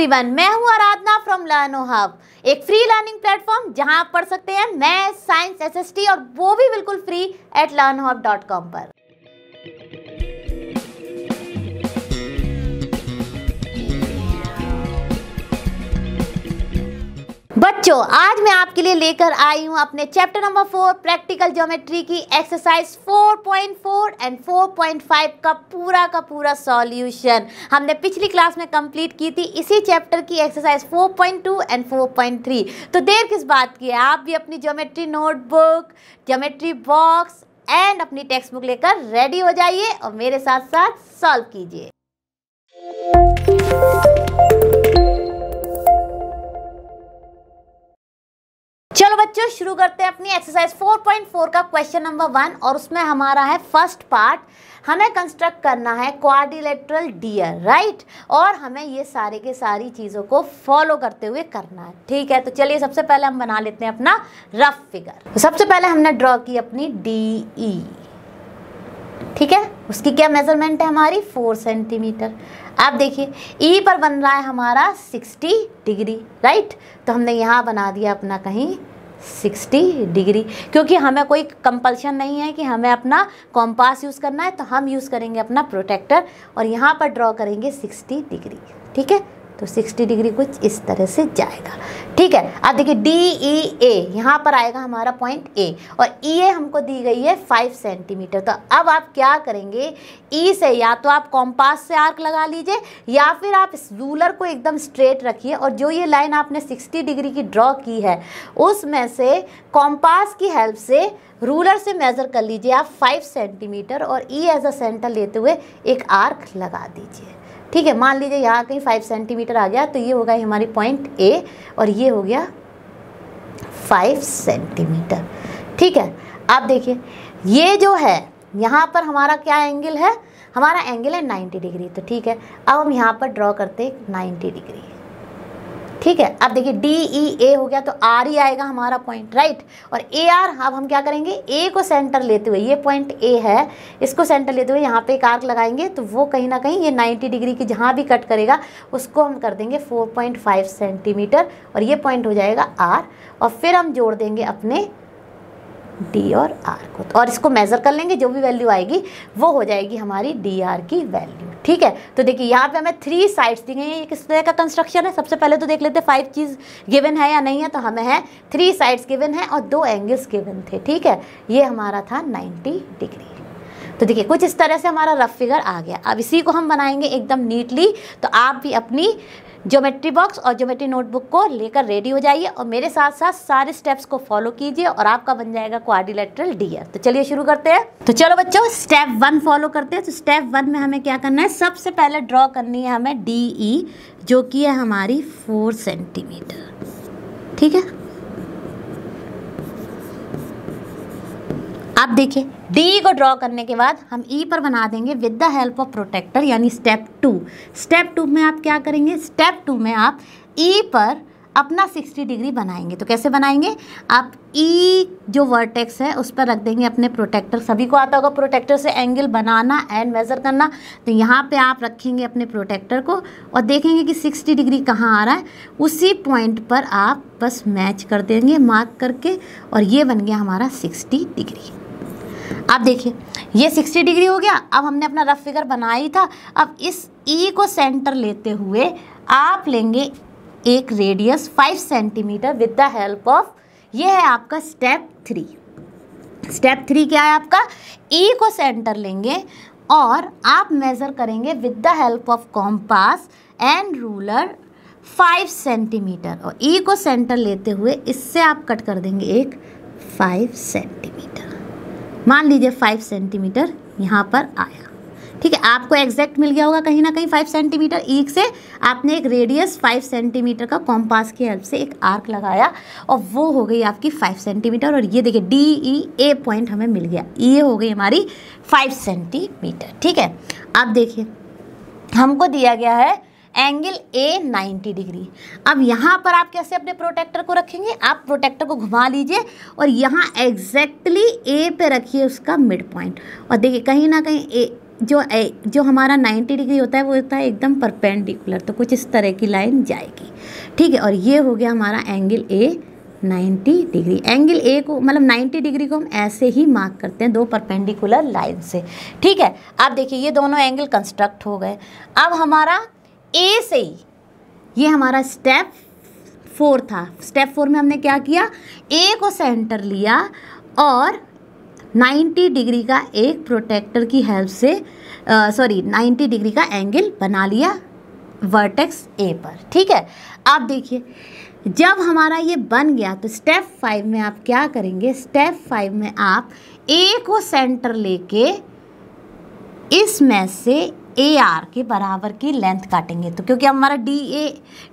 Everyone मैं हूँ Aradhana from Learno Hub एक फ्री लर्निंग प्लेटफॉर्म जहाँ आप पढ़ सकते हैं मैथ साइंस एसएसटी और वो भी बिल्कुल free at Learn Hub dot com पर। बच्चों, आज मैं आपके लिए लेकर आई हूँ अपने chapter number four practical geometry की एक्सरसाइज 4.4 एंड 4.5 का पूरा का पूरा सॉल्यूशन हमने पिछली क्लास में कंप्लीट की थी, इसी चैप्टर की एक्सरसाइज 4.2 एंड 4.3 तो देर किस बात की है? आप भी अपनी geometry notebook geometry box and अपनी टेक्स्ट बुक लेकर रेडी हो जाइए और मेरे साथ साथ सॉल्व कीजिए। चलो बच्चों, शुरू करते हैं अपनी एक्सरसाइज 4.4 का क्वेश्चन नंबर वन और उसमें हमारा है फ़र्स्ट पार्ट हमें कंस्ट्रक्ट करना है क्वाड्रिलेटरल डियर राइट और हमें ये सारे के सारी चीज़ों को फॉलो करते हुए करना है, ठीक है? तो चलिए सबसे पहले हम बना लेते हैं अपना रफ फिगर तो सबसे पहले हमने ड्रॉ की अपनी डी ई ठीक है? उसकी क्या मेज़रमेंट है हमारी? फोर सेंटीमीटर आप देखिए ई e पर बन रहा है हमारा सिक्सटी डिग्री राइट तो हमने यहाँ बना दिया अपना कहीं सिक्सटी डिग्री, क्योंकि हमें कोई कंपल्शन नहीं है कि हमें अपना कॉम्पास यूज़ करना है तो हम यूज़ करेंगे अपना प्रोटेक्टर और यहाँ पर ड्रॉ करेंगे सिक्सटी डिग्री, ठीक है? तो 60 डिग्री कुछ इस तरह से जाएगा। ठीक है? अब देखिए डी ई ए यहाँ पर आएगा हमारा पॉइंट ए और ई e ए हमको दी गई है 5 सेंटीमीटर तो अब आप क्या करेंगे? ई e से या तो आप कॉम्पास से आर्क लगा लीजिए या फिर आप रूलर को एकदम स्ट्रेट रखिए और जो ये लाइन आपने 60 डिग्री की ड्रॉ की है, उसमें से कॉम्पास की हेल्प से रूलर से मेज़र कर लीजिए आप 5 सेंटीमीटर और ई एज अ सेंटर लेते हुए एक आर्क लगा दीजिए। ठीक है, मान लीजिए यहाँ कहीं फाइव सेंटीमीटर आ गया तो ये होगा हमारी पॉइंट ए और ये हो गया फाइव सेंटीमीटर ठीक है, आप देखिए, ये जो है, यहाँ पर हमारा क्या एंगल है? हमारा एंगल है नाइन्टी डिग्री तो ठीक है, अब हम यहाँ पर ड्रॉ करते हैं नाइन्टी डिग्री ठीक है? अब देखिए डी ई ए हो गया तो आर ही आएगा हमारा पॉइंट राइट और ए आर अब हम क्या करेंगे? ए को सेंटर लेते हुए, ये पॉइंट ए है, इसको सेंटर लेते हुए यहाँ पे एक आर्क लगाएँगे तो वो कहीं ना कहीं ये 90 डिग्री की जहाँ भी कट करेगा, उसको हम कर देंगे 4.5 सेंटीमीटर और ये पॉइंट हो जाएगा आर और फिर हम जोड़ देंगे अपने डी और आर को। तो और इसको मेज़र कर लेंगे, जो भी वैल्यू आएगी, वो हो जाएगी हमारी डी आर की वैल्यू ठीक है? तो देखिए, यहाँ पे हमें थ्री साइड्स दी गई हैं। ये किस तरह का कंस्ट्रक्शन है? सबसे पहले तो देख लेते हैं फाइव चीज़ गिवन है या नहीं है तो हमें है थ्री साइड्स गिवन है और दो एंगल्स गिवन थे। ठीक है? ये हमारा था नाइन्टी डिग्री तो देखिए, कुछ इस तरह से हमारा रफ फिगर आ गया। अब इसी को हम बनाएँगे एकदम नीटली तो आप भी अपनी ज्योमेट्री बॉक्स और ज्योमेट्री नोटबुक को लेकर रेडी हो जाइए और मेरे साथ साथ सारे स्टेप्स को फॉलो कीजिए और आपका बन जाएगा क्वारिलेटरल डीयर तो चलिए शुरू करते हैं। तो चलो बच्चों स्टेप वन फॉलो करते हैं। तो स्टेप वन में हमें क्या करना है? सबसे पहले ड्रॉ करनी है हमें डी ई e, जो कि है हमारी फोर सेंटीमीटर ठीक है? अब देखिए डी को ड्रॉ करने के बाद हम ई e पर बना देंगे with the help of protractor यानी स्टेप टू स्टेप टू में आप क्या करेंगे? स्टेप टू में आप ई e पर अपना 60 डिग्री बनाएँगे। तो कैसे बनाएँगे? आप ई e जो वर्टेक्स है, उस पर रख देंगे अपने प्रोटेक्टर सभी को आता होगा प्रोटेक्टर से एंगल बनाना एंड मेज़र करना। तो यहाँ पे आप रखेंगे अपने प्रोटेक्टर को और देखेंगे कि 60 डिग्री कहाँ आ रहा है। उसी पॉइंट पर आप बस मैच कर देंगे मार्क करके और ये बन गया हमारा 60 डिग्री अब देखिए, ये 60 डिग्री हो गया, अब हमने अपना रफ फिगर बनाया ही था। अब इस ई e को सेंटर लेते हुए आप लेंगे एक radius 5 centimetre with the help of ये है आपका स्टेप थ्री स्टेप थ्री क्या है आपका? ई e को सेंटर लेंगे और आप मेज़र करेंगे with the help of compass and ruler five centimetre और ई e को सेंटर लेते हुए इससे आप कट कर देंगे एक फाइव सेंटीमीटर मान लीजिए फाइव सेंटीमीटर यहाँ पर आया। ठीक है, आपको एग्जैक्ट मिल गया होगा कहीं ना कहीं फाइव सेंटीमीटर एक से आपने एक रेडियस फाइव सेंटीमीटर का कॉम्पास की हेल्प से एक आर्क लगाया और वो हो गई आपकी फाइव सेंटीमीटर और ये देखिए डी ई ए पॉइंट हमें मिल गया। ये हो गई हमारी फाइव सेंटीमीटर ठीक है अब देखिए, हमको दिया गया है एंगल ए 90 डिग्री। अब यहाँ पर आप कैसे अपने प्रोटेक्टर को रखेंगे? आप प्रोटेक्टर को घुमा लीजिए और यहाँ एग्जैक्टली ए पे रखिए उसका मिड पॉइंट और देखिए कहीं ना कहीं ए जो ए, जो हमारा 90 डिग्री होता है वो होता है एकदम परपेंडिकुलर तो कुछ इस तरह की लाइन जाएगी। ठीक है और ये हो गया हमारा angle A 90 degree. Angle A को मतलब 90 डिग्री को हम ऐसे ही मार्क करते हैं दो परपेंडिकुलर लाइन से। ठीक है अब देखिए ये दोनों एंगल कंस्ट्रक्ट हो गए। अब हमारा ए से ही। ये हमारा स्टेप फोर था। स्टेप फोर में हमने क्या किया? ए को सेंटर लिया और 90 डिग्री का एक प्रोटेक्टर की हेल्प से सॉरी 90 डिग्री का एंगल बना लिया वर्टेक्स ए पर। ठीक है? आप देखिए, जब हमारा ये बन गया तो स्टेप फाइव में आप क्या करेंगे? स्टेप फाइव में आप ए को सेंटर लेके इसमें से ए आर के बराबर की लेंथ काटेंगे। तो क्योंकि हमारा डी ए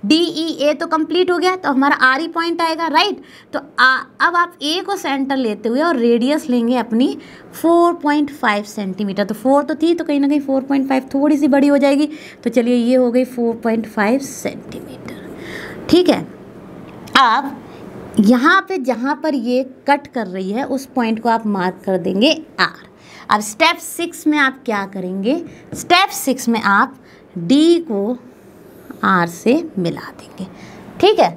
डी ई ए तो कंप्लीट हो गया तो हमारा आर ई पॉइंट आएगा राइट तो आ, अब आप ए को सेंटर लेते हुए और रेडियस लेंगे अपनी 4.5 सेंटीमीटर तो फोर तो थी तो कहीं ना कहीं 4.5 थोड़ी सी बड़ी हो जाएगी। तो चलिए ये हो गई 4.5 सेंटीमीटर ठीक है? अब यहाँ पे जहाँ पर ये कट कर रही है उस पॉइंट को आप मार्क कर देंगे आर अब स्टेप सिक्स में आप क्या करेंगे? स्टेप सिक्स में आप डी को आर से मिला देंगे। ठीक है?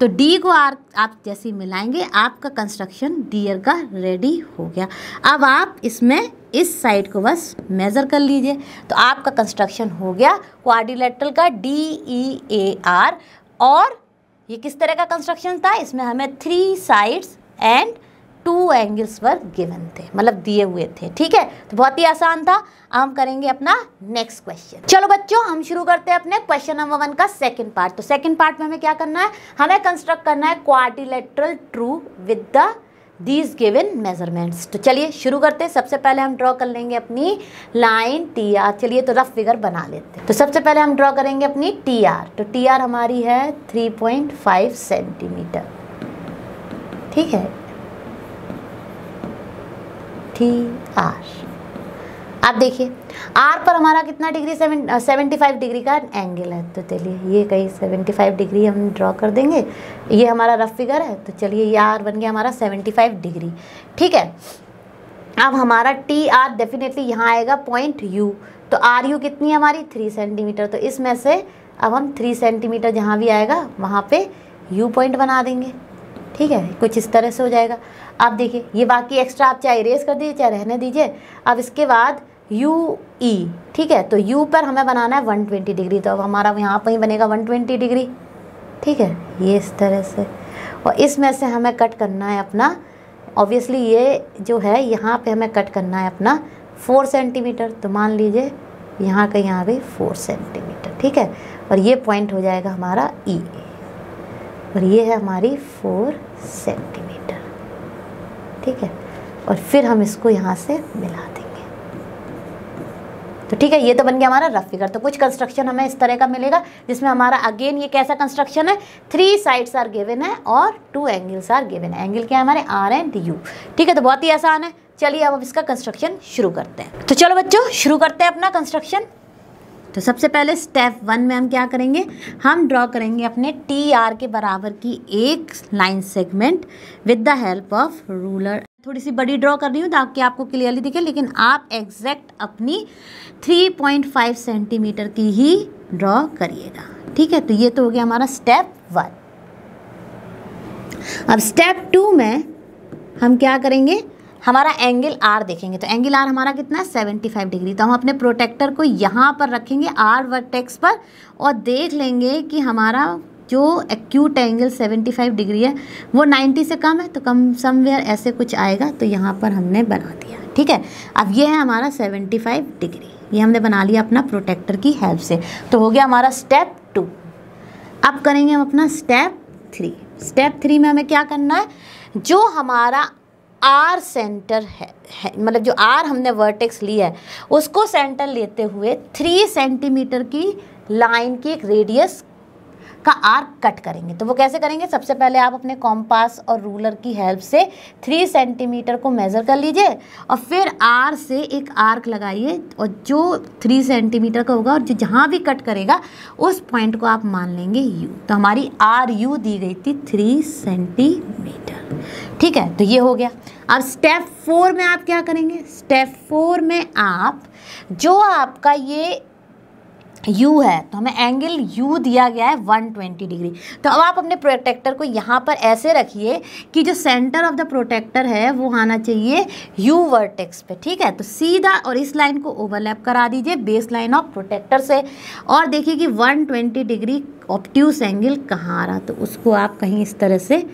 तो डी को आर आप जैसे मिलाएँगे, आपका कंस्ट्रक्शन डीयर का रेडी हो गया। अब आप इसमें इस साइड को बस मेज़र कर लीजिए। तो आपका कंस्ट्रक्शन हो गया क्वाड्रिलेटरल का डी ई ए आर और ये किस तरह का कंस्ट्रक्शन था? इसमें हमें three sides and two angles were given थे मतलब दिए हुए थे, ठीक है? तो बहुत ही आसान था। हम करेंगे अपना नेक्स्ट क्वेश्चन चलो बच्चों, हम शुरू करते हैं अपने क्वेश्चन नंबर वन का सेकंड पार्ट तो सेकंड पार्ट में हमें क्या करना है? हमें कंस्ट्रक्ट करना है quadrilateral true with the these given measurements तो चलिए शुरू करते हैं। सबसे पहले हम ड्रॉ कर लेंगे अपनी लाइन टी आर चलिए तो रफ फिगर बना लेते हैं। तो सबसे पहले हम ड्रॉ करेंगे अपनी टी आर तो टी आर हमारी है थ्री पॉइंट फाइव सेंटीमीटर ठीक है? T R. आप देखिए, आर पर हमारा कितना degree? Seven seventy five degree का एंगल है। तो चलिए, ये कहीं सेवेंटी फाइव डिग्री हम ड्रॉ कर देंगे। ये हमारा रफ फिगर है। तो चलिए, ये आर बन गया हमारा सेवेंटी फाइव डिग्री। ठीक है? अब हमारा टी आर डेफिनेटली यहाँ आएगा पॉइंट यू तो आर यू कितनी है हमारी? थ्री सेंटीमीटर तो इसमें से अब हम थ्री सेंटीमीटर जहाँ भी आएगा, वहाँ पे यू पॉइंट बना देंगे। ठीक है? कुछ इस तरह से हो जाएगा। आप देखिए, ये बाकी एक्स्ट्रा आप चाहे इरेज कर दीजिए, चाहे रहने दीजिए। अब इसके बाद यू ई ठीक है? तो यू पर हमें बनाना है 120 डिग्री तो अब हमारा यहाँ पर ही बनेगा 120 डिग्री ठीक है? ये इस तरह से। और इसमें से हमें कट करना है अपना ऑब्वियसली ये जो है, यहाँ पे हमें कट करना है अपना फोर सेंटीमीटर तो मान लीजिए, यहाँ का यहाँ गई फोर सेंटीमीटर ठीक है? और ये पॉइंट हो जाएगा हमारा ई e. और ये है हमारी फोर सेंटीमीटर ठीक है? और फिर हम इसको यहाँ से मिला देंगे। तो ठीक है, ये तो बन गया हमारा रफ फिगर तो कुछ कंस्ट्रक्शन हमें इस तरह का मिलेगा, जिसमें हमारा अगेन ये कैसा कंस्ट्रक्शन है? थ्री साइड्स आर गिवन है और टू एंगल्स आर गिवन है। एंगल क्या है हमारे? आर एंड यू ठीक है तो बहुत ही आसान है। चलिए अब इसका कंस्ट्रक्शन शुरू करते हैं। तो चलो बच्चों, शुरू करते हैं अपना कंस्ट्रक्शन तो सबसे पहले स्टेप वन में हम क्या करेंगे? हम ड्रॉ करेंगे अपने टी आर के बराबर की एक line segment with the help of ruler थोड़ी सी बड़ी ड्रॉ कर रही हूँ ताकि आपको क्लियरली दिखे, लेकिन आप एग्जैक्ट अपनी 3.5 सेंटीमीटर की ही ड्रॉ करिएगा। ठीक है? तो ये तो हो गया हमारा स्टेप वन अब स्टेप टू में हम क्या करेंगे? हमारा एंगल आर देखेंगे तो एंगल आर हमारा कितना है? Seventy five degree. तो हम अपने प्रोटेक्टर को यहाँ पर रखेंगे आर वर्टेक्स पर, और देख लेंगे कि हमारा जो एक्यूट एंगल 75 डिग्री है, वो 90 से कम है तो कम समवेयर ऐसे कुछ आएगा तो यहाँ पर हमने बना दिया, ठीक है? अब ये है हमारा 75 डिग्री। ये हमने बना लिया अपना प्रोटेक्टर की हेल्प से। तो हो गया हमारा स्टेप टू अब करेंगे हम अपना स्टेप थ्री स्टेप थ्री में हमें क्या करना है? जो हमारा आर सेंटर है, है मतलब जो आर हमने वर्टेक्स लिया है उसको सेंटर लेते हुए थ्री सेंटीमीटर की लाइन की एक रेडियस का आर्क कट करेंगे। तो वो कैसे करेंगे? सबसे पहले आप अपने कॉम्पास और रूलर की हेल्प से थ्री सेंटीमीटर को मेज़र कर लीजिए और फिर आर से एक आर्क लगाइए और जो थ्री सेंटीमीटर का होगा और जो जहाँ भी कट करेगा, उस पॉइंट को आप मान लेंगे यू तो हमारी आर यू दी गई थी थ्री सेंटीमीटर। ठीक है? तो ये हो गया। अब स्टेप फोर में आप क्या करेंगे? स्टेप फोर में आप, जो आपका ये U है तो हमें एंगल U दिया गया है 120 डिग्री तो अब आप अपने प्रोटेक्टर को यहाँ पर ऐसे रखिए कि जो सेंटर ऑफ़ द प्रोटेक्टर है, वो आना चाहिए U वर्टेक्स पे, ठीक है? तो सीधा और इस लाइन को ओवरलैप करा दीजिए बेस लाइन ऑफ़ प्रोटेक्टर से। और देखिए कि 120 डिग्री ऑप्ट्यूस एंगल कहाँ आ रहा तो उसको आप कहीं इस तरह से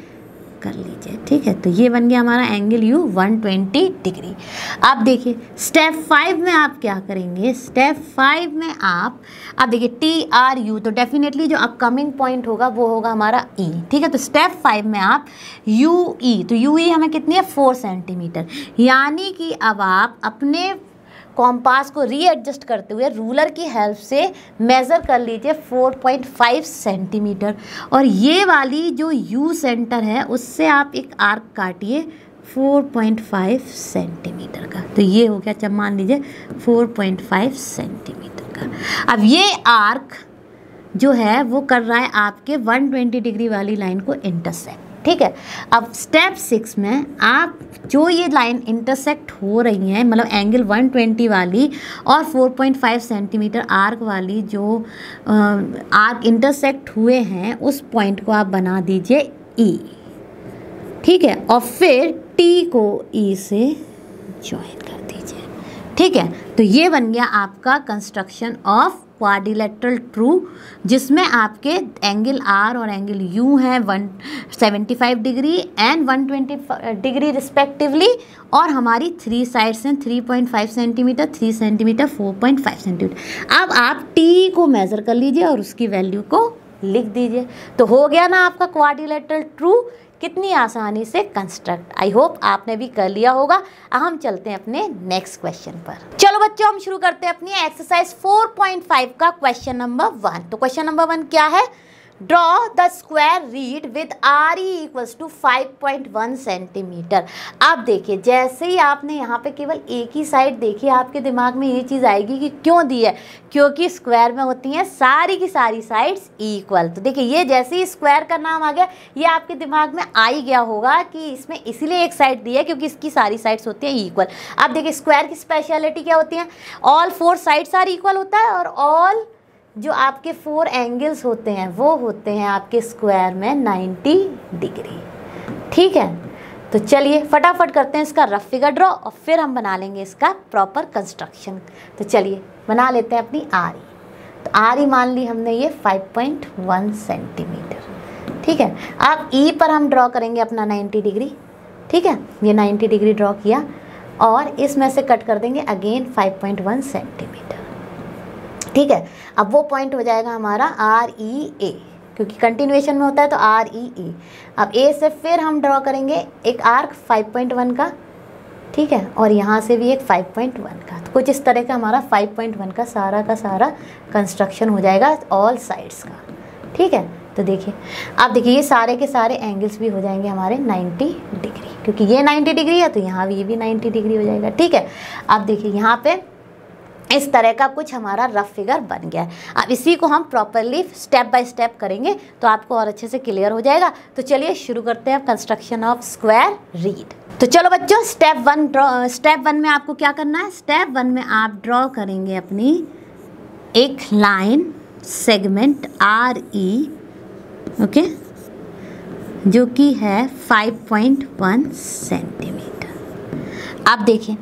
कर लीजिए ठीक है? तो ये बन गया हमारा एंगल यू 120 डिग्री अब देखिए स्टेप फाइव में आप क्या करेंगे? स्टेप फाइव में आप अब देखिए टी आर यू तो डेफिनेटली जो अपकमिंग पॉइंट होगा वो होगा हमारा ई e, ठीक है? तो स्टेप फाइव में आप यू ई e, तो यू ई e हमें कितनी है? फोर सेंटीमीटर यानी कि अब आप अपने कॉम्पास को रीएडजस्ट करते हुए रूलर की हेल्प से मेज़र कर लीजिए 4.5 सेंटीमीटर और ये वाली जो यू सेंटर है, उससे आप एक आर्क काटिए 4.5 सेंटीमीटर का। तो ये हो गया, जब मान लीजिए 4.5 सेंटीमीटर का। अब ये आर्क जो है, वो कर रहा है आपके 120 डिग्री वाली लाइन को इंटरसेक्ट ठीक है? अब स्टेप सिक्स में आप जो ये लाइन इंटरसेक्ट हो रही हैं मतलब एंगल 120 वाली और 4.5 सेंटीमीटर आर्क वाली जो आर्क इंटरसेक्ट हुए हैं उस पॉइंट को आप बना दीजिए ई e, ठीक है? और फिर टी को ई e से ज्वाइन कर दीजिए। ठीक है? तो ये बन गया आपका कंस्ट्रक्शन ऑफ़ क्वाड्रिलेटरल ट्रू जिसमें आपके एंगल आर और एंगल यू है one seventy five degree and one twenty degree respectively और हमारी थ्री साइड्स हैं three point five centimetre three centimetre four point five centimetre अब आप टी को मेज़र कर लीजिए और उसकी वैल्यू को लिख दीजिए। तो हो गया ना आपका क्वाड्रिलेटरल ट्रू कितनी आसानी से कंस्ट्रक्ट आई होप आपने भी कर लिया होगा। हम चलते हैं अपने नेक्स्ट क्वेश्चन पर। चलो बच्चों, हम शुरू करते हैं अपनी एक्सरसाइज 4.5 का क्वेश्चन नंबर वन तो क्वेश्चन नंबर वन क्या है? Draw the square read with R E equals to 5.1 centimetre अब देखिए, जैसे ही आपने यहाँ पे केवल एक ही साइड देखी, आपके दिमाग में ये चीज़ आएगी कि क्यों दी है? क्योंकि स्क्वायर में होती हैं सारी की सारी साइड्स इक्वल तो देखिए, ये जैसे ही स्क्वायर का नाम आ गया, ये आपके दिमाग में आ ही गया होगा कि इसमें इसीलिए एक साइड दी है क्योंकि इसकी सारी साइड्स होती हैं इक्वल अब देखिए स्क्वायर की स्पेशलिटी क्या होती है? All four sides are equal होता है और ऑल जो आपके फोर एंगल्स होते हैं, वो होते हैं आपके स्क्वायर में 90 डिग्री। ठीक है? तो चलिए फटाफट करते हैं इसका रफ फिगर ड्रॉ और फिर हम बना लेंगे इसका प्रॉपर कंस्ट्रक्शन। तो चलिए बना लेते हैं अपनी आर। तो आर मान ली हमने ये 5.1 सेंटीमीटर। ठीक है? अब ई पर हम ड्रॉ करेंगे अपना 90 डिग्री। ठीक है? ये 90 डिग्री ड्रॉ किया और इसमें से कट कर देंगे अगेन 5.1 सेंटीमीटर। ठीक है? अब वो पॉइंट हो जाएगा हमारा आर ई ए क्योंकि कंटिन्यूएशन में होता है तो आर ई ई अब ए से फिर हम ड्रॉ करेंगे एक आर्क 5.1 का, ठीक है? और यहाँ से भी एक 5.1 का। तो कुछ इस तरह का हमारा 5.1 का सारा का सारा कंस्ट्रक्शन हो जाएगा ऑल साइड्स का, ठीक है? तो देखिए, अब देखिए ये सारे के सारे एंगल्स भी हो जाएँगे हमारे 90 डिग्री क्योंकि ये 90 डिग्री है तो यहाँ भी ये भी 90 डिग्री हो जाएगा, ठीक है? अब देखिए यहाँ पे इस तरह का कुछ हमारा रफ फिगर बन गया है। अब इसी को हम प्रॉपरली स्टेप बाय स्टेप करेंगे तो आपको और अच्छे से क्लियर हो जाएगा। तो चलिए शुरू करते हैं कंस्ट्रक्शन ऑफ़ स्क्वायर रीड तो चलो बच्चों step one draw step one में आपको क्या करना है? स्टेप वन में आप ड्रॉ करेंगे अपनी एक line segment R E okay जो कि है 5.1 सेंटीमीटर आप देखिए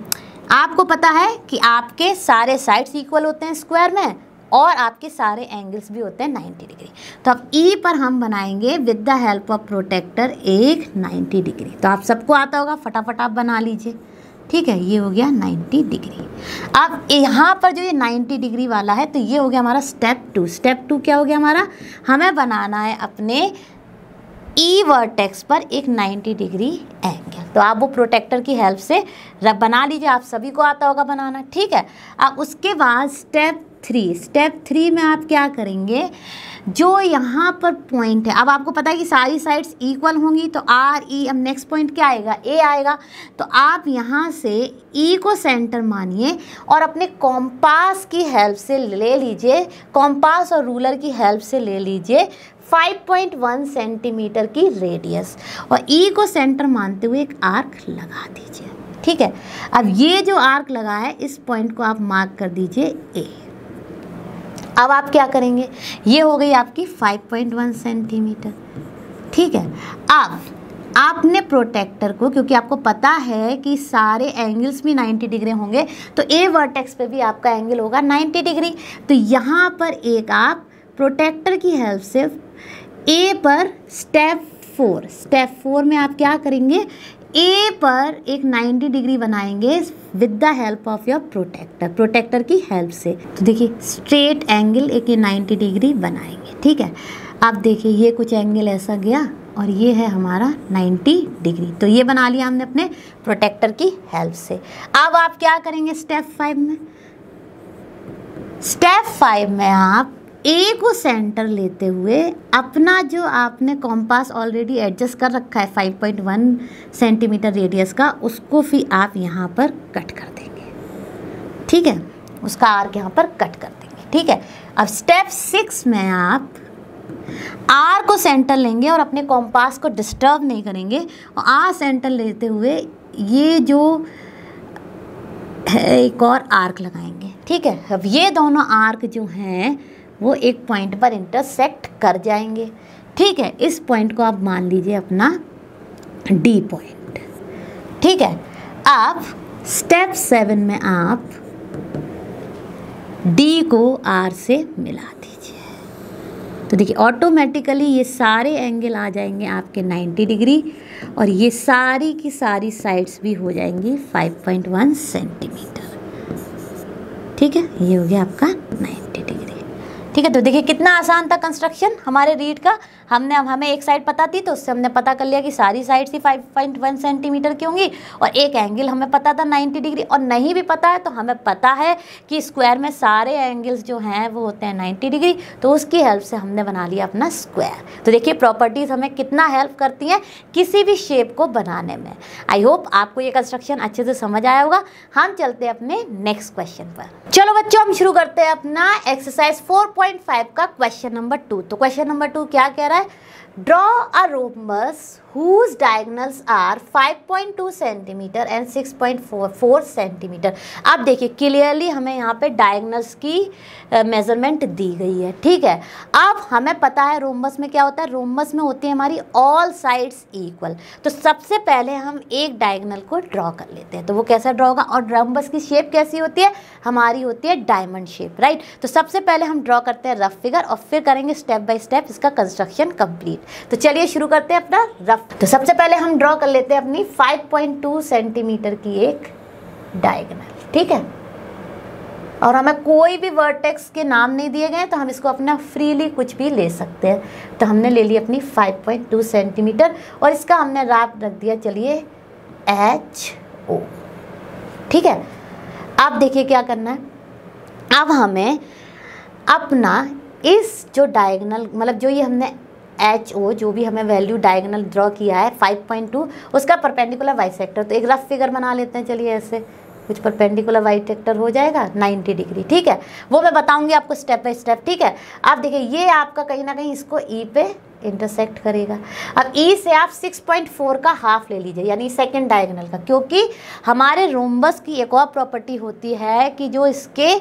आपको पता है कि आपके सारे साइड्स इक्वल होते हैं स्क्वायर में और आपके सारे एंगल्स भी होते हैं 90 डिग्री तो अब ई e पर हम बनाएँगे with the help of protractor एक 90 डिग्री तो आप सबको आता होगा, फटाफट आप बना लीजिए। ठीक है, ये हो गया 90 डिग्री अब यहाँ पर जो ये 90 डिग्री वाला है तो ये हो गया हमारा स्टेप टू स्टेप टू क्या हो गया हमारा? हमें बनाना है अपने ई e वर्टेक्स पर एक 90 डिग्री एंगल तो आप वो प्रोटेक्टर की हेल्प से बना लीजिए। आप सभी को आता होगा बनाना ठीक है? अब उसके बाद स्टेप थ्री स्टेप थ्री में आप क्या करेंगे? जो यहाँ पर पॉइंट है अब आपको पता है कि सारी साइड्स इक्वल होंगी तो आर ई e, अब नेक्स्ट पॉइंट क्या आएगा? ए आएगा। तो आप यहाँ से ई e को सेंटर मानिए और अपने कॉम्पास की हेल्प से ले लीजिए। कॉम्पास और रूलर की हेल्प से ले लीजिए। 5.1 सेंटीमीटर की रेडियस। और ई e को सेंटर मानते हुए एक आर्क लगा दीजिए। ठीक है? अब ये जो आर्क लगा है, इस पॉइंट को आप मार्क कर दीजिए ए अब आप क्या करेंगे? ये हो गई आपकी 5.1 सेंटीमीटर। ठीक है? अब आपने प्रोटेक्टर को, क्योंकि आपको पता है कि सारे एंगल्स भी 90 डिग्री होंगे तो ए वर्टेक्स पे भी आपका एंगल होगा 90 डिग्री। तो यहाँ पर एक आप प्रोटेक्टर की हेल्प से ए पर स्टेप फोर स्टेप फोर में आप क्या करेंगे? ए पर एक 90 डिग्री बनाएँगे with the help of your protractor protractor की हेल्प से. तो देखिए स्ट्रेट एंगल एक ये 90 डिग्री बनाएँगे, ठीक है? अब देखिए, ये कुछ एंगल ऐसा गया और ये है हमारा 90 डिग्री तो ये बना लिया हमने अपने प्रोटेक्टर की हेल्प से. अब आप क्या करेंगे स्टेप फाइव में? स्टेप फाइव में आप ए को सेंटर लेते हुए अपना जो आपने कॉम्पास ऑलरेडी एडजस्ट कर रखा है 5.1 सेंटीमीटर रेडियस का, उसको भी आप यहाँ पर कट कर देंगे। ठीक है? उसका आर्क यहाँ पर कट कर देंगे। ठीक है? अब स्टेप सिक्स में आप आर को सेंटर लेंगे और अपने कॉम्पास को डिस्टर्ब नहीं करेंगे। और आर सेंटर लेते हुए ये जो है, एक और आर्क लगाएँगे। ठीक है? अब ये दोनों आर्क जो हैं वो एक पॉइंट पर इंटरसेक्ट कर जाएँगे। ठीक है, इस पॉइंट को आप मान लीजिए अपना डी पॉइंट ठीक है आप स्टेप सेवन में आप डी को आर से मिला दीजिए। तो देखिए ऑटोमेटिकली ये सारे एंगल आ जाएँगे आपके 90 डिग्री और ये सारी की सारी साइड्स भी हो जाएँगी 5.1 सेंटीमीटर ठीक है, ये हो गया आपका 90 डिग्री ठीक है तो देखिए कितना आसान था कंस्ट्रक्शन हमारे रीड का। हमने हमें एक साइड पता थी तो उससे हमने पता कर लिया कि सारी साइड ही 5.1 सेंटीमीटर की होंगी और एक एंगल हमें पता था 90 डिग्री और नहीं भी पता है तो हमें पता है कि स्क्वायर में सारे एंगल्स जो हैं, वो होते हैं 90 डिग्री तो उसकी हेल्प से हमने बना लिया अपना स्क्वायर तो देखिए प्रॉपर्टीज़ हमें कितना हेल्प करती हैं किसी भी शेप को बनाने में. आई होप आपको ये कंस्ट्रक्शन अच्छे से समझ आया होगा. हम चलते हैं अपने नेक्स्ट क्वेश्चन पर. चलो बच्चों, हम शुरू करते हैं अपना एक्सरसाइज 4.5 का क्वेश्चन नंबर टू तो क्वेश्चन नंबर टू क्या कह रहा है? है draw a rhombus whose diagonals are 5.2 centimetre and 6.44 centimetre अब देखिए क्लियरली हमें यहाँ पे डायगनल्स की मेज़रमेंट uh, दी गई है ठीक है? अब हमें पता है रोमबस में क्या होता है? रोमबस में होती है हमारी ऑल साइड्स इक्वल तो सबसे पहले हम एक डायगनल को ड्रॉ कर लेते हैं। तो वो कैसा ड्रॉ होगा? और रोमबस की शेप कैसी होती है? हमारी होती है डायमंड शेप राइट तो सबसे पहले हम ड्रॉ करते हैं रफ फिगर और फिर करेंगे स्टेप बाय स्टेप इसका कंस्ट्रक्शन कंप्लीट तो चलिए शुरू करते हैं अपना रफ तो सबसे पहले हम ड्रॉ कर लेते हैं अपनी 5.2 सेंटीमीटर की एक डायगनल ठीक है? और हमें कोई भी वर्टेक्स के नाम नहीं दिए गए तो हम इसको अपना फ्रीली कुछ भी ले सकते हैं। तो हमने ले ली अपनी 5.2 सेंटीमीटर और इसका हमने राप रख दिया, चलिए एच ओ ठीक है? अब देखिए क्या करना है। अब हमें अपना इस जो डायगनल मतलब जो ये हमने एच ओ जो भी हमें वैल्यू डायगनल ड्रॉ किया है 5.2 उसका परपेंडिकुलर वाई बाइसेक्टर तो एक रफ फिगर बना लेते हैं, चलिए ऐसे। कुछ परपेंडिकुलर वाई सेक्टर हो जाएगा 90 डिग्री ठीक है? वो मैं बताऊँगी आपको स्टेप बाई स्टेप ठीक है? आप देखिए, ये आपका कहीं ना कहीं इसको ई e पे इंटरसेक्ट करेगा। अब ई e से आप 6.4 का हाफ़ ले लीजिए, यानी सेकंड डायगोनल का, क्योंकि हमारे रोम्बस की एक और प्रॉपर्टी होती है कि जो इसके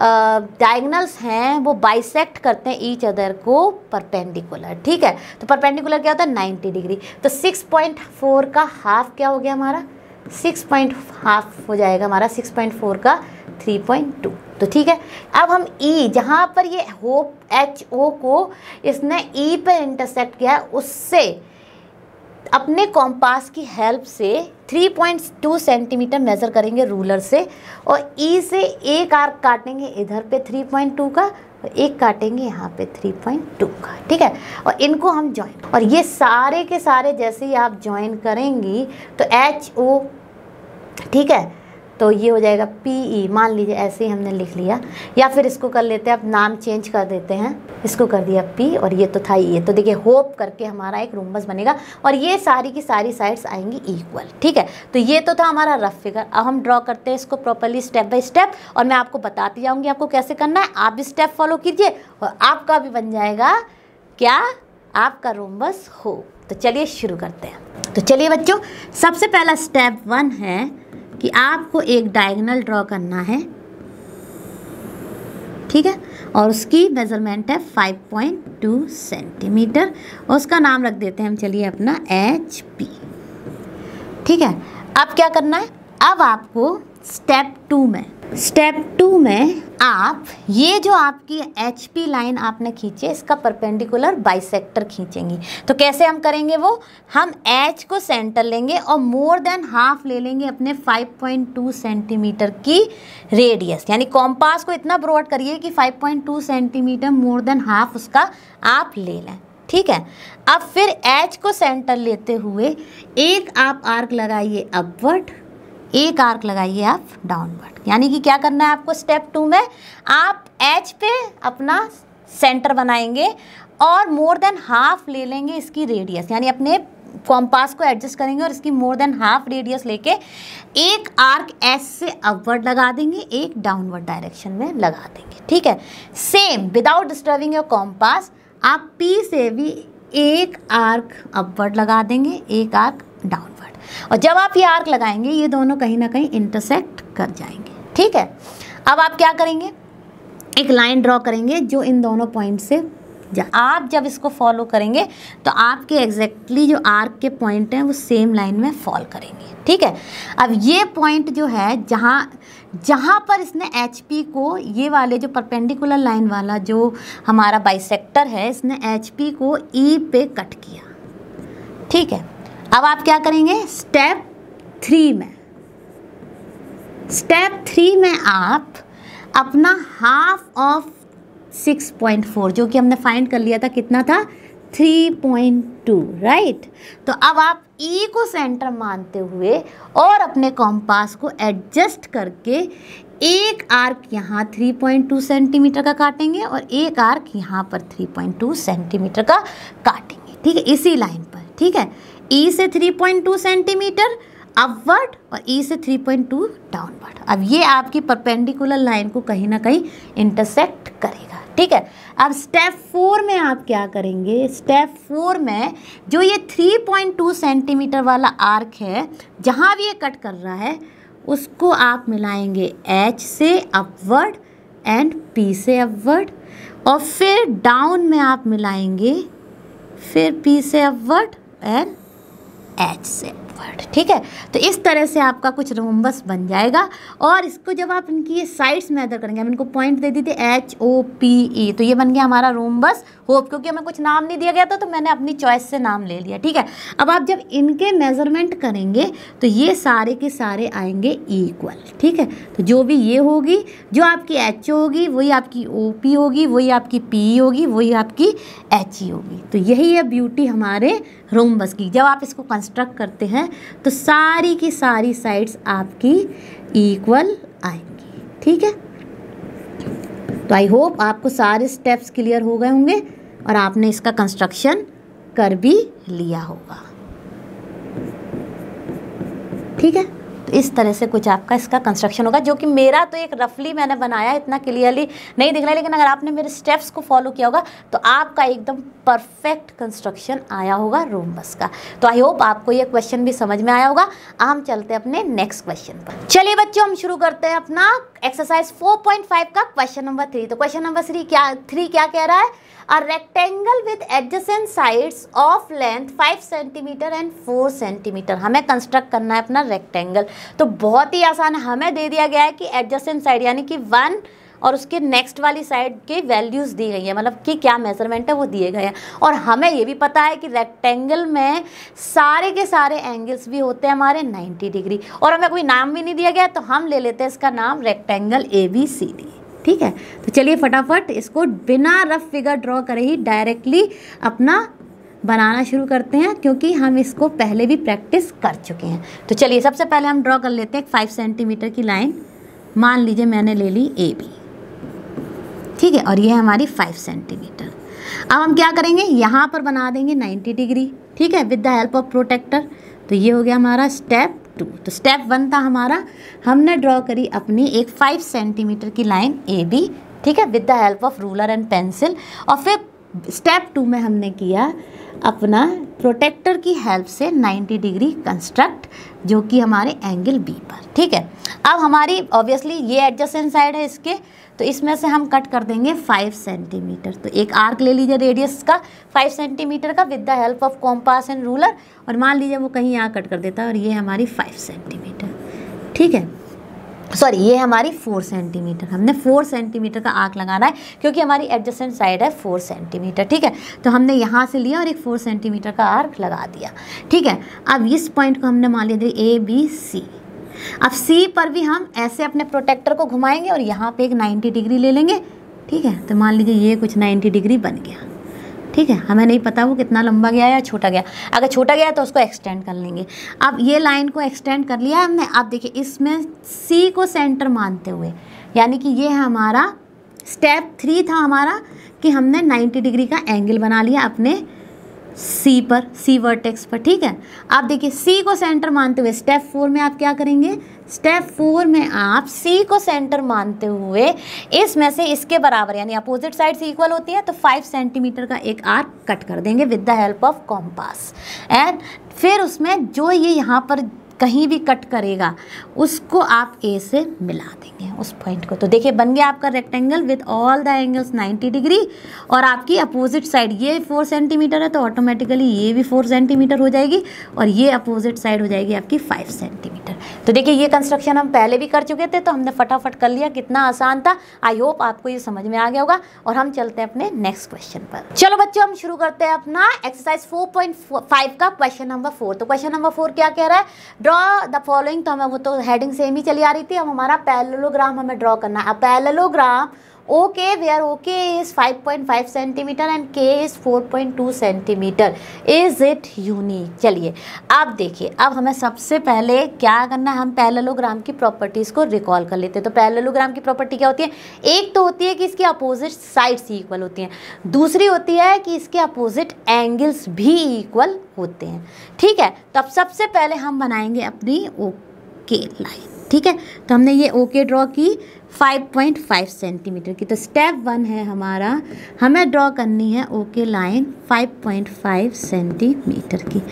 डायगनल्स हैं, वो बाइसेक्ट करते हैं ईच अदर को परपेंडिकुलर ठीक है? तो परपेंडिकुलर क्या होता है? 90 डिग्री तो 6.4 का हाफ़ क्या हो गया हमारा? सिक्स पॉइंट हाफ़ हो जाएगा हमारा सिक्स पॉइंट फोर का थ्री पॉइंट टू तो ठीक है। अब हम ई e, जहाँ पर ये होप एच ओ को इसने ई e पर इंटरसेक्ट किया उससे अपने कॉम्पास की हेल्प से 3.2 सेंटीमीटर मेज़र करेंगे रूलर से और ई e से एक आर्क काटेंगे इधर पे 3.2 का और एक काटेंगे यहाँ पे 3.2 का ठीक है। और इनको हम ज्वाइन और ये सारे के सारे जैसे ही आप ज्वाइन करेंगी तो एच ओ ठीक है तो ये हो जाएगा पी ई e, मान लीजिए ऐसे ही हमने लिख लिया। या फिर इसको कर लेते हैं अब नाम चेंज कर देते हैं। इसको कर दिया पी और ये तो था ये तो देखिए होप करके हमारा एक रूमबस बनेगा और ये सारी की सारी साइड्स आएँगी इक्वल ठीक है? तो ये तो था हमारा रफ फिगर अब हम ड्रॉ करते हैं इसको प्रॉपरली स्टेप बाय स्टेप और मैं आपको बताती जाऊँगी आपको कैसे करना है। आप भी स्टेप फॉलो कीजिए और आपका भी बन जाएगा क्या? आपका रूमबस हो। तो चलिए शुरू करते हैं। तो चलिए बच्चों सबसे पहला स्टेप वन है कि आपको एक डायगनल ड्रॉ करना है। ठीक है? और उसकी मेज़रमेंट है 5.2 सेंटीमीटर उसका नाम रख देते हैं हम, चलिए अपना एच पी ठीक है? अब क्या करना है? अब आपको स्टेप टू में स्टेप टू में आप ये जो आपकी एच पी लाइन आपने खींची है, इसका परपेंडिकुलर बाइसेक्टर खींचेंगी। तो कैसे हम करेंगे वो? हम एच को सेंटर लेंगे और मोर देन हाफ़ ले लेंगे अपने 5.2 सेंटीमीटर की रेडियस यानी कॉम्पास को इतना प्रोवाइड करिए कि 5.2 सेंटीमीटर मोर देन हाफ़ उसका आप ले लें। ठीक है? अब फिर एच को सेंटर लेते हुए एक आप आर्क लगाइए अपवर्ड एक आर्क लगाइए आप डाउनवर्ड। यानी कि क्या करना है आपको स्टेप टू में? आप एच पे अपना सेंटर बनाएँगे और मोर देन हाफ़ ले लेंगे इसकी रेडियस। यानी अपने कॉम्पास को एडजस्ट करेंगे और इसकी मोर देन हाफ़ रेडियस लेके एक आर्क एस से अपवर्ड लगा देंगे, एक डाउनवर्ड डायरेक्शन में लगा देंगे। ठीक है? Same without disturbing your compass आप पी से भी एक आर्क अपवर्ड लगा देंगे, एक आर्क डाउनवर्ड। और जब आप ये आर्क लगाएँगे, ये दोनों कहीं ना कहीं इंटरसेक्ट कर जाएँगे। ठीक है? अब आप क्या करेंगे? एक लाइन ड्रॉ करेंगे जो इन दोनों पॉइंट से जा आप जब इसको फॉलो करेंगे तो आपके एग्जैक्टली जो आर्क के पॉइंट हैं, वो सेम लाइन में फॉल करेंगे। ठीक है? अब ये पॉइंट जो है, जहाँ जहाँ पर इसने एचपी को, ये वाले जो परपेंडिकुलर लाइन वाला जो हमारा बाइसेक्टर है, इसने एचपी को ई e पे कट किया। ठीक है? अब आप क्या करेंगे? स्टेप थ्री में। स्टेप थ्री में आप अपना half of six point four जो कि हमने फाइंड कर लिया था, कितना था? थ्री पॉइंट टू राइट तो अब आप ई e को सेंटर मानते हुए और अपने कॉम्पास को एडजस्ट करके एक आर्क यहाँ 3.2 सेंटीमीटर का काटेंगे और एक आर्क यहाँ पर 3.2 सेंटीमीटर का काटेंगे। ठीक है? इसी लाइन पर, ठीक है? ई e से 3.2 सेंटीमीटर अपवर्ड और ई e से 3.2 डाउनवर्ड अब ये आपकी परपेंडिकुलर लाइन को कहीं ना कहीं इंटरसेक्ट करेगा, ठीक है? अब स्टेप फोर में आप क्या करेंगे? स्टेप फोर में जो ये 3.2 सेंटीमीटर वाला आर्क है, जहाँ भी ये कट कर रहा है, उसको आप मिलाएँगे एच से अपवर्ड एंड पी से अपवर्ड और फिर डाउन में आप मिलाएँगे, फिर पी से अपवर्ड एंड एच से वर्ड ठीक है? तो इस तरह से आपका कुछ रोमबस बन जाएगा और इसको जब आप इनकी ये साइड्स में अदर करेंगे, हम इनको पॉइंट दे दी थी एच ओ पी ई तो ये बन गया हमारा रोमबस होप क्योंकि हमें कुछ नाम नहीं दिया गया था तो मैंने अपनी चॉइस से नाम ले लिया, ठीक है? अब आप जब इनके मेज़रमेंट करेंगे तो ये सारे के सारे आएँगे इक्वल ठीक है? तो जो भी ये होगी, जो आपकी एच होगी, वही आपकी ओ पी होगी, वही आपकी पी होगी, वही आपकी एच ई होगी। तो यही है ब्यूटी हमारे रोमबस की। जब आप इसको कंस्ट्रक्ट करते हैं तो सारी की सारी साइड्स आपकी इक्वल आएँगी। ठीक है? तो आई होप आपको सारे स्टेप्स क्लियर हो गए होंगे और आपने इसका कंस्ट्रक्शन कर भी लिया होगा। ठीक है? तो इस तरह से कुछ आपका इसका कंस्ट्रक्शन होगा, जो कि मेरा तो एक रफली मैंने बनाया, इतना क्लियरली नहीं दिख रहा है, लेकिन अगर आपने मेरे स्टेप्स को फॉलो किया होगा तो आपका एकदम परफेक्ट कंस्ट्रक्शन आया होगा रूम बस का। तो आई होप आपको ये क्वेश्चन भी समझ में आया होगा। हम चलते हैं अपने नेक्स्ट क्वेश्चन पर। चलिए बच्चों, हम शुरू करते हैं अपना एक्सरसाइज 4.5 का क्वेश्चन नंबर थ्री तो क्वेश्चन नंबर थ्री क्या थ्री क्या कह रहा है? A rectangle with adjacent sides of length 5 centimetre and 4 centimetre हमें कंस्ट्रक्ट करना है अपना रेक्टेंगल तो बहुत ही आसान हमें दे दिया गया है कि एडजस्टेंट साइड यानी कि वन और उसके नेक्स्ट वाली साइड के वैल्यूज़ दी गई है। मतलब कि क्या मेज़रमेंट है वो दिए गए हैं। और हमें ये भी पता है कि रेक्टेंगल में सारे के सारे एंगल्स भी होते हैं हमारे 90 डिग्री और हमें कोई नाम भी नहीं दिया गया तो हम ले लेते हैं इसका नाम rectangle A B C D ठीक है? तो चलिए फटाफट इसको बिना रफ फिगर ड्रॉ करे ही डायरेक्टली अपना बनाना शुरू करते हैं क्योंकि हम इसको पहले भी प्रैक्टिस कर चुके हैं। तो चलिए, सबसे पहले हम ड्रॉ कर लेते हैं फाइव सेंटीमीटर की लाइन मान लीजिए मैंने ले ली ए बी ठीक है, और ये हमारी फाइव सेंटीमीटर अब हम क्या करेंगे? यहाँ पर बना देंगे नाइन्टी डिग्री ठीक है with the help of protractor तो ये हो गया हमारा स्टेप टू तो स्टेप वन था हमारा। हमने ड्रॉ करी अपनी एक फाइव सेंटीमीटर की लाइन ए बी ठीक है with the help of ruler and pencil और फिर स्टेप टू में हमने किया अपना प्रोटेक्टर की हेल्प से 90 डिग्री कंस्ट्रक्ट जो कि हमारे एंगल बी पर, ठीक है? अब हमारी ऑब्वियसली ये एडजस्टेंट साइड है इसके तो इसमें से हम कट कर देंगे फाइव सेंटीमीटर तो एक आर्क ले लीजिए रेडियस का फाइव सेंटीमीटर का with the help of compass and ruler और मान लीजिए वो कहीं यहाँ कट कर देता है और ये हमारी फाइव सेंटीमीटर ठीक है? सॉरी, ये हमारी फोर सेंटीमीटर। हमने फोर सेंटीमीटर का आर्क लगाना है, क्योंकि हमारी एडजस्टेंट साइड है फोर सेंटीमीटर, ठीक है? तो हमने यहाँ से लिया और एक फोर सेंटीमीटर का आर्क लगा दिया, ठीक है? अब इस पॉइंट को हमने मान लिया ए बी सी अब सी पर भी हम ऐसे अपने प्रोटेक्टर को घुमाएँगे और यहाँ पे एक 90 डिग्री ले लेंगे, ठीक है? तो मान लीजिए ये कुछ 90 डिग्री बन गया। ठीक है? हमें नहीं पता वो कितना लंबा गया या छोटा गया। अगर छोटा गया तो उसको एक्सटेंड कर लेंगे। अब ये लाइन को एक्सटेंड कर लिया हमने। आप देखिए, इसमें सी को सेंटर मानते हुए, यानी कि ये हमारा स्टेप थ्री था हमारा, कि हमने 90 डिग्री का एंगल बना लिया अपने सी पर सी वर्टेक्स पर, ठीक है? आप देखिए सी को सेंटर मानते हुए स्टेप फोर में आप क्या करेंगे? स्टेप फोर में आप सी को सेंटर मानते हुए इसमें से इसके बराबर, यानी अपोजिट साइड से इक्वल होती है तो फाइव सेंटीमीटर का एक आर्क कट कर देंगे with the help of compass and फिर उसमें जो ये यहाँ पर कहीं भी कट करेगा, उसको आप ए से मिला देंगे उस पॉइंट को। तो देखिए, बन गया आपका rectangle with all the angles 90 degree और आपकी अपोजिट साइड ये फोर सेंटीमीटर है तो ऑटोमेटिकली ये भी फोर सेंटीमीटर हो जाएगी और ये अपोजिट साइड हो जाएगी आपकी फाइव सेंटीमीटर तो देखिए, ये कंस्ट्रक्शन हम पहले भी कर चुके थे तो हमने फटाफट कर लिया, कितना आसान था। आई होप आपको ये समझ में आ गया होगा और हम चलते हैं अपने नेक्स्ट क्वेश्चन पर। चलो बच्चों, हम शुरू करते हैं अपना एक्सरसाइज फोर का क्वेश्चन नंबर फोर तो क्वेश्चन नंबर फोर क्या कह रहा है? ड्रॉ द फॉलोइंग तो हमें वो तो हेडिंग सेम ही चली आ रही थी। अब हमारा पैलोग्राम हमें ड्रॉ करना है। Parallelogram okay where okay is 5.5 centimetre and K is 4.2 centimetre is it unique चलिए अब देखिए, अब हमें सबसे पहले क्या करना हम पैरेललोग्राम की प्रॉपर्टीज़ को रिकॉल कर लेते हैं। तो पैरेललोग्राम की प्रॉपर्टी क्या होती है? एक तो होती है कि इसकी अपोजिट साइड्स इक्वल होती हैं। दूसरी होती है कि इसके अपोजिट एंगल्स भी इक्वल होते हैं। ठीक है? तो अब सबसे पहले हम बनाएँगे अपनी ओके लाइन ठीक है? तो हमने ये ओके ड्रॉ की। 5.5 सेंटीमीटर की। तो स्टेप वन है हमारा, हमें ड्रॉ करनी है ओके लाइन 5.5 सेंटीमीटर की।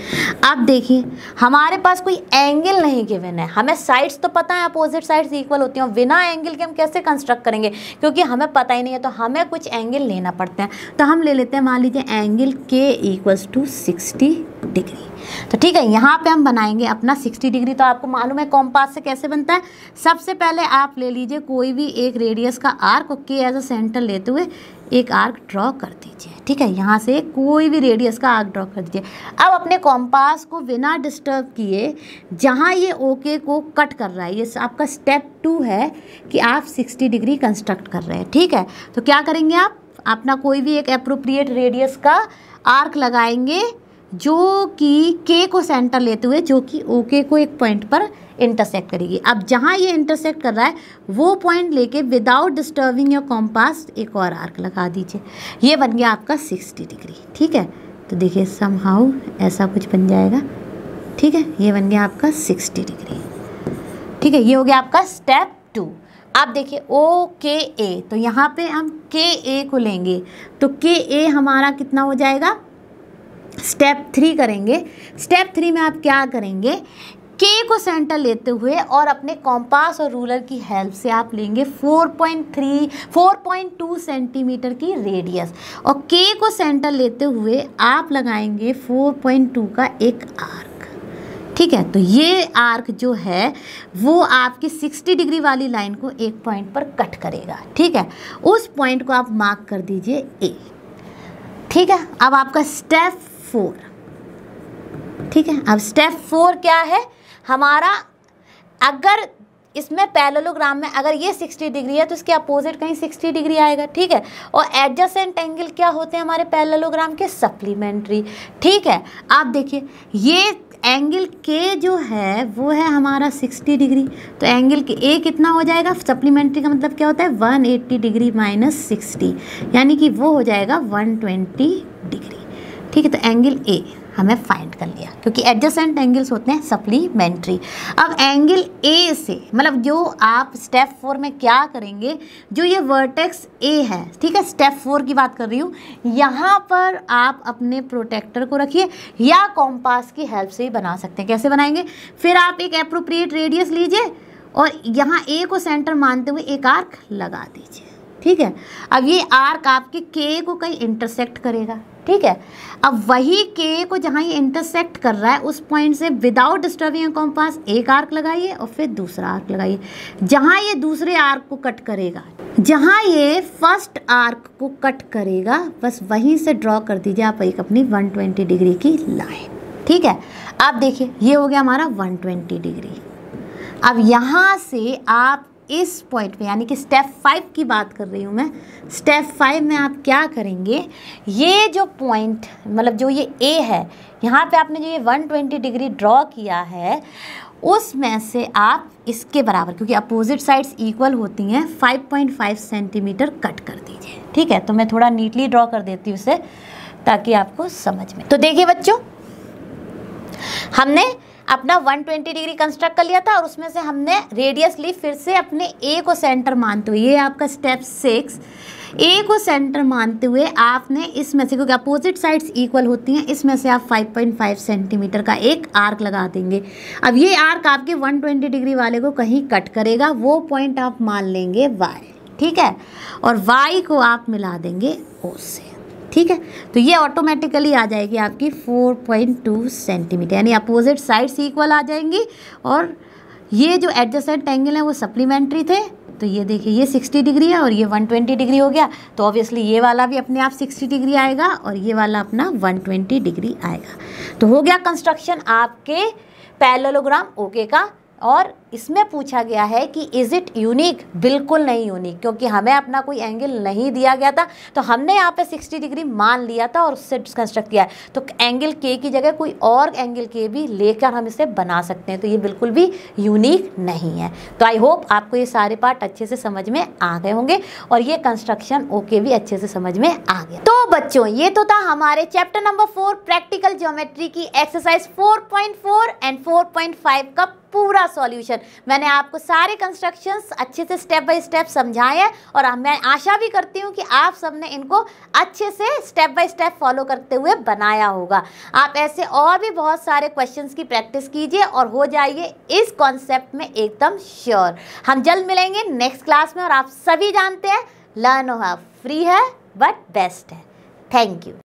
अब देखिए, हमारे पास कोई एंगल नहीं गिवन है। हमें साइड्स तो पता है अपोजिट साइड्स इक्वल होती हैं बिना एंगल के हम कैसे कंस्ट्रक्ट करेंगे? क्योंकि हमें पता ही नहीं है तो हमें कुछ एंगल लेना पड़ता है। तो हम ले लेते हैं, मान लीजिए एंगल के इक्वल्स टू सिक्सटी डिग्री तो ठीक है, यहाँ पे हम बनाएँगे अपना 60 डिग्री तो आपको मालूम है कॉम्पास से कैसे बनता है? सबसे पहले आप ले लीजिए कोई भी एक रेडियस का आर्क के एज अ सेंटर लेते हुए एक आर्क ड्रॉ कर दीजिए। ठीक है? यहाँ से कोई भी रेडियस का आर्क ड्रॉ कर दीजिए। अब अपने कॉम्पास को बिना डिस्टर्ब किए, जहाँ ये ओके को कट कर रहा है, ये आपका स्टेप टू है कि आप सिक्सटी डिग्री कंस्ट्रक्ट कर रहे हैं। ठीक है? तो क्या करेंगे आप? अपना कोई भी एक अप्रोप्रिएट रेडियस का आर्क लगाएँगे। जो कि के को सेंटर लेते हुए, जो कि ओके को एक पॉइंट पर इंटरसेक्ट करेगी। अब जहाँ ये इंटरसेक्ट कर रहा है, वो पॉइंट लेके विदाउट डिस्टर्बिंग योर कॉम्पास एक और आर्क लगा दीजिए। ये बन गया आपका सिक्सटी डिग्री ठीक है? तो देखिए सम हाउ ऐसा कुछ बन जाएगा। ठीक है? ये बन गया आपका सिक्सटी डिग्री ठीक है? ये हो गया आपका स्टेप टू आप देखिए ओ के ए तो यहाँ पे हम के ए को लेंगे। तो के ए हमारा कितना हो जाएगा? स्टेप थ्री करेंगे। स्टेप थ्री में आप क्या करेंगे? के को सेंटर लेते हुए और अपने कॉम्पास और रूलर की हेल्प से आप लेंगे 4.3 4.2 सेंटीमीटर की रेडियस और के को सेंटर लेते हुए आप लगाएँगे 4.2 का एक आर्क ठीक है? तो ये आर्क जो है, वो आपकी 60 डिग्री वाली लाइन को एक पॉइंट पर कट करेगा। ठीक है? उस पॉइंट को आप मार्क कर दीजिए ए ठीक है? अब आपका स्टेप फोर। ठीक है? अब स्टेप फोर क्या है? हमारा अगर इसमें पैरेललोग्राम में अगर ये 60 डिग्री है तो इसके अपोजिट कहीं 60 डिग्री आएगा, ठीक है? और एडजस्टेंट एंगल क्या होते हैं हमारे पैरेललोग्राम के? सप्लीमेंट्री ठीक है? आप देखिए, ये एंगल के जो है, वो है हमारा 60 डिग्री तो एंगल के ए कितना हो जाएगा? सप्लीमेंट्री का मतलब क्या होता है? 180 डिग्री माइनस सिक्सटी यानी कि वो हो जाएगा 120 डिग्री ठीक है तो एंगल ए हमें फाइंड कर लिया, क्योंकि एडजस्टेंट एंगल्स होते हैं सप्लीमेंट्री अब एंगल ए से मतलब जो आप स्टेप फोर में क्या करेंगे, जो ये वर्टेक्स ए है, ठीक है स्टेप फोर की बात कर रही हूँ, यहाँ पर आप अपने प्रोटेक्टर को रखिए, या कॉम्पास की हेल्प से ही बना सकते हैं। कैसे बनाएँगे? फिर आप एक अप्रोप्रिएट रेडियस लीजिए, और यहाँ ए को सेंटर मानते हुए एक आर्क लगा दीजिए, ठीक है। अब ये आर्क आपके के को कहीं इंटरसेक्ट करेगा। ठीक है? अब वही के को जहाँ ये इंटरसेक्ट कर रहा है, उस पॉइंट से विदाउट डिस्टर्बिंग कॉम्पास एक आर्क लगाइए और फिर दूसरा आर्क लगाइए। जहाँ ये दूसरे आर्क को कट करेगा, जहाँ ये फ़र्स्ट आर्क को कट करेगा, बस वहीं से ड्रॉ कर दीजिए आप एक अपनी 120 डिग्री की लाइन ठीक है? अब देखिए, ये हो गया हमारा 120 डिग्री अब यहाँ से आप इस पॉइंट पे यानी कि स्टेप फाइव की बात कर रही हूँ मैं स्टेप फाइव में आप क्या करेंगे? ये जो पॉइंट मतलब जो ये ए है, यहाँ पे आपने जो ये 120 डिग्री ड्रॉ किया है, उसमें से आप इसके बराबर, क्योंकि अपोजिट साइड्स इक्वल होती हैं 5.5 सेंटीमीटर कट कर दीजिए। ठीक है? तो मैं थोड़ा नीटली ड्रॉ कर देती हूँ उसे, ताकि आपको समझ में। तो देखिए बच्चों, हमने अपना 120 डिग्री कंस्ट्रक्ट कर लिया था और उसमें से हमने रेडियस ली, फिर से अपने ए को सेंटर मानते हुए, ये आपका स्टेप सिक्स ए को सेंटर मानते हुए आपने इसमें से, क्योंकि अपोजिट साइड्स इक्वल होती हैं, इसमें से आप 5.5 सेंटीमीटर का एक आर्क लगा देंगे। अब ये आर्क आपके 120 डिग्री वाले को कहीं कट करेगा, वो पॉइंट आप मान लेंगे वाई ठीक है? और वाई को आप मिला देंगे ओ से। ठीक है? तो ये ऑटोमेटिकली आ जाएगी आपकी 4.2 सेंटीमीटर यानी अपोजिट साइड्स इक्वल आ जाएँगी। और ये जो एडजस्टेंट एंगल है, वो सप्लीमेंट्री थे। तो ये देखिए, ये 60 डिग्री है और ये 120 डिग्री हो गया। तो ऑब्वियसली ये वाला भी अपने आप 60 डिग्री आएगा और ये वाला अपना 120 डिग्री आएगा। तो हो गया कंस्ट्रक्शन आपके पैरेललोग्राम ओके का? और इसमें पूछा गया है कि इज़ इट यूनिक बिल्कुल नहीं यूनिक क्योंकि हमें अपना कोई एंगल नहीं दिया गया था तो हमने यहाँ पे 60 डिग्री मान लिया था और उससे कंस्ट्रक्ट किया है। तो एंगल के की जगह कोई और एंगल के भी लेकर हम इसे बना सकते हैं तो ये बिल्कुल भी यूनिक नहीं है। तो आई होप आपको ये सारे पार्ट अच्छे से समझ में आ गए होंगे और ये कंस्ट्रक्शन ओके भी अच्छे से समझ में आ गया। तो बच्चों, ये तो था हमारे chapter number four practical geometry की एक्सरसाइज फोर एंड फोर का पूरा सॉल्यूशन मैंने आपको सारे कंस्ट्रक्शंस अच्छे से स्टेप बाय स्टेप समझाए हैं और मैं आशा भी करती हूँ कि आप सबने इनको अच्छे से स्टेप बाय स्टेप फॉलो करते हुए बनाया होगा। आप ऐसे और भी बहुत सारे क्वेश्चन की प्रैक्टिस कीजिए और हो जाइए इस कॉन्सेप्ट में एकदम श्योर हम जल्द मिलेंगे नेक्स्ट क्लास में और आप सभी जानते हैं लर्न हो फ्री है बट बेस्ट है। Thank you